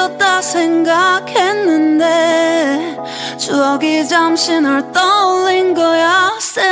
잊었다 생각했는데 추억이 잠시 널 떠올린 거야. S e